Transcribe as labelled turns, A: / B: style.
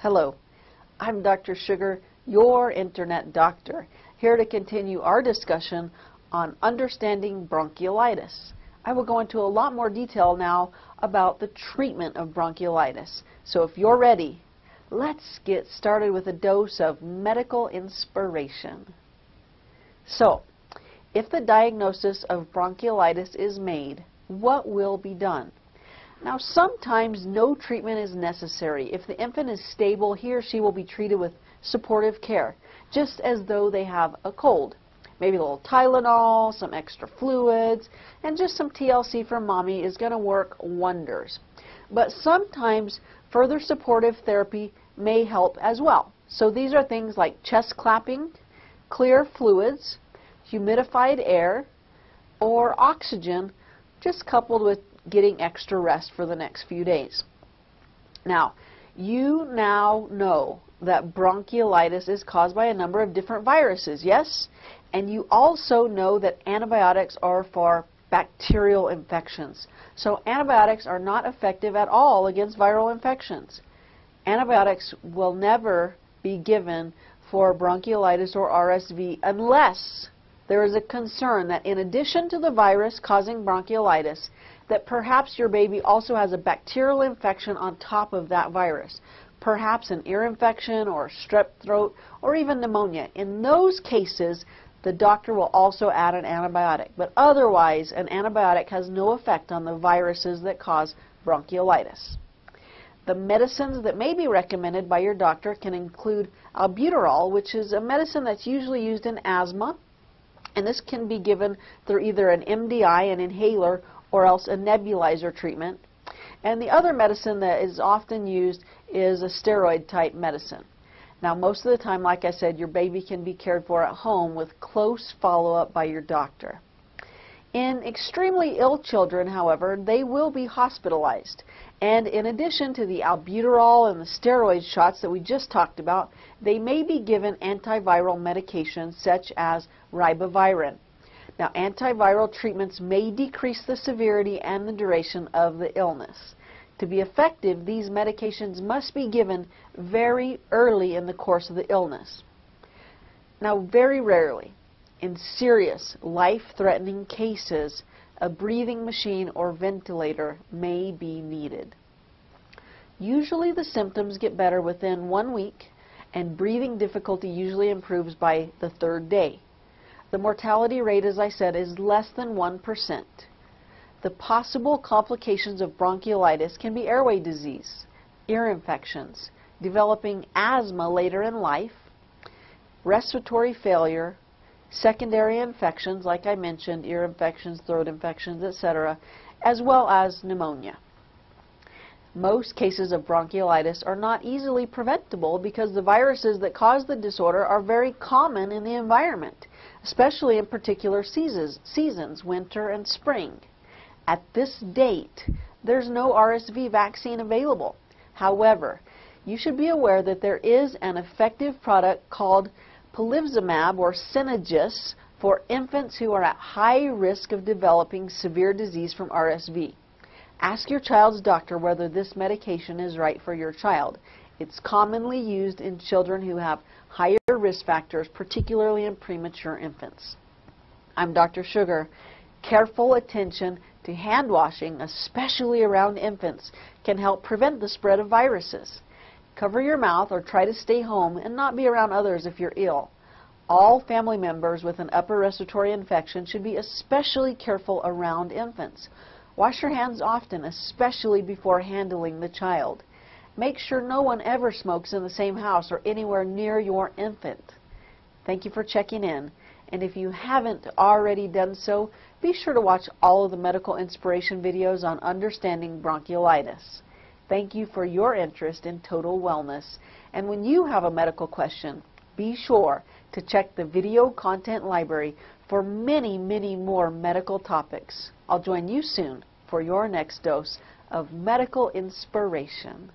A: Hello, I'm Dr. Sugar, your internet doctor, here to continue our discussion on understanding bronchiolitis. I will go into a lot more detail now about the treatment of bronchiolitis. So if you're ready, let's get started with a dose of medical inspiration. So, if the diagnosis of bronchiolitis is made, what will be done? Now, sometimes no treatment is necessary. If the infant is stable, he or she will be treated with supportive care, just as though they have a cold. Maybe a little Tylenol, some extra fluids, and just some TLC from mommy is going to work wonders. But sometimes further supportive therapy may help as well. So these are things like chest clapping, clear fluids, humidified air, or oxygen, just coupled with getting extra rest for the next few days. Now, you now know that bronchiolitis is caused by a number of different viruses, yes? And you also know that antibiotics are for bacterial infections. So antibiotics are not effective at all against viral infections. Antibiotics will never be given for bronchiolitis or RSV unless there is a concern that in addition to the virus causing bronchiolitis, that perhaps your baby also has a bacterial infection on top of that virus, perhaps an ear infection or strep throat or even pneumonia. In those cases, the doctor will also add an antibiotic, but otherwise an antibiotic has no effect on the viruses that cause bronchiolitis. The medicines that may be recommended by your doctor can include albuterol, which is a medicine that's usually used in asthma, and this can be given through either an MDI, an inhaler, or else a nebulizer treatment. And the other medicine that is often used is a steroid type medicine. Now, most of the time, like I said, your baby can be cared for at home with close follow up by your doctor. In extremely ill children, however, they will be hospitalized. And in addition to the albuterol and the steroid shots that we just talked about, they may be given antiviral medications such as ribavirin. Now, antiviral treatments may decrease the severity and the duration of the illness. To be effective, these medications must be given very early in the course of the illness. Now, very rarely, in serious, life-threatening cases, a breathing machine or ventilator may be needed. Usually the symptoms get better within one week, and breathing difficulty usually improves by the third day. The mortality rate, as I said, is less than 1%. The possible complications of bronchiolitis can be airway disease, ear infections, developing asthma later in life, respiratory failure, secondary infections, like I mentioned, ear infections, throat infections, etc., as well as pneumonia. Most cases of bronchiolitis are not easily preventable because the viruses that cause the disorder are very common in the environment, especially in particular seasons, seasons winter and spring. At this date, there's no RSV vaccine available. However, you should be aware that there is an effective product called palivizumab or Synagis for infants who are at high risk of developing severe disease from RSV. Ask your child's doctor whether this medication is right for your child. It's commonly used in children who have higher risk factors, particularly in premature infants. I'm Dr. Sugar. Careful attention to hand washing, especially around infants, can help prevent the spread of viruses. Cover your mouth or try to stay home and not be around others if you're ill. All family members with an upper respiratory infection should be especially careful around infants. Wash your hands often, especially before handling the child. Make sure no one ever smokes in the same house or anywhere near your infant. Thank you for checking in. And if you haven't already done so, be sure to watch all of the medical inspiration videos on understanding bronchiolitis. Thank you for your interest in total wellness. And when you have a medical question, be sure to check the video content library for many, many more medical topics. I'll join you soon for your next dose of medical inspiration.